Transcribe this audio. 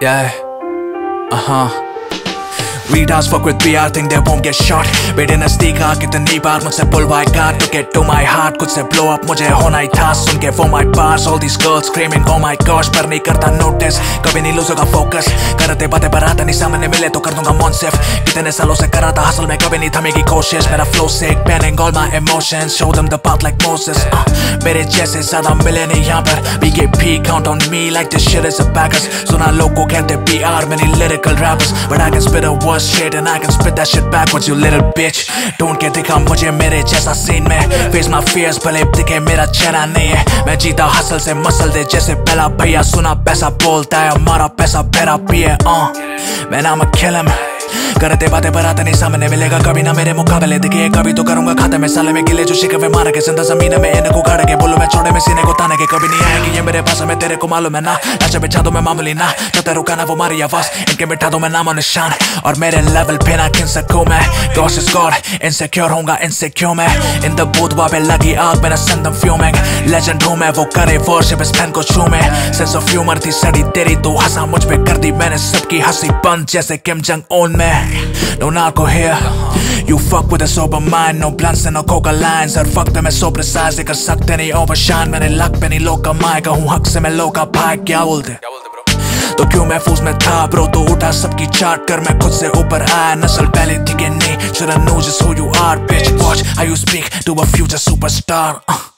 Yeah. Uh huh. Retards fuck with PR, think they won't get shot नज़दीक आ कितनी बार मुझसे बुलवाए God to get to my heart खुद से blow up मुझे होना ही था सुन के for my bars all these girls screaming oh my gosh पर नहीं करता notice कभी नहीं lose होगा focus करते बातें बरात नहीं सामने मिले तो कर दूँगा monsive कितने सालों से करा था हसल में कभी नहीं थमेगी कोशिश मेरा flow sick banning all my emotions show them the path like Moses uh, मेरे जैसे ज़्यादा मिले नहीं यहाँ पर। BKP count on me like this shit is a backers सुना लोगों कहते PR many lyrical rappers but I can spit a word was shit and I can spit that shit backwards, you little bitch Don't get दिखा मुझे मेरे जैसा scene में। Face my fears, भले दिखे मेरा चेहरा नहीं है। मैं जीता हसल से मसल दे, जैसे पहला भैया सुना पैसा बोलता है हमारा पैसा फेरा पिए uh. मैं नाम him करते बातें बरात नहीं, सामने मिलेगा कभी ना मेरे मुकाबले। दिखे कभी तो करूँगा खाते में साले में गिले जो शिकवे मार के, ज़िंदा ज़मीन में इनको गाड़ के। मैं में को ताने के कभी नहीं आएगी ये मेरे पास में तेरे को मालूम है ना अच्छा बिछा दो मैं मामूली ना तो रुका ना वो मारी आवाज़ इनके बिठा दो मैं नाम निशान और मेरे लेवल पे ना किन सकूँ मैं गॉश इज़ गॉड इनसिक्योर होऊँगा इनसिक्योर मैं इन द बूथ पे लगी आग मेरा सेंड दम फ्यूमिंग लेजेंड हूँ मैं वो करे वर्शिप इस पेन को छू मैं सेंस ऑफ़ ह्यूमर थी सड़ी तेरी तो हंसा मुझ पे कर दी मैंने सबकी हँसी बंद जैसे किम जंग ओन में no narco here. You fuck with a sober mind, no blunts and no coca lines. और fuck them so precise, कर सकते नहीं overshine. मैंने लक पे नहीं लोग कमाएगा हूँ हक से मैं लोग भाग क्या बोलते तो क्यों महफूज में था ब्रो तो उठा सबकी चाट कर मैं खुद से ऊपर आया। नस्ल पहले थी कि नहीं चलो no just who you are bitch watch I you speak to a future superstar uh.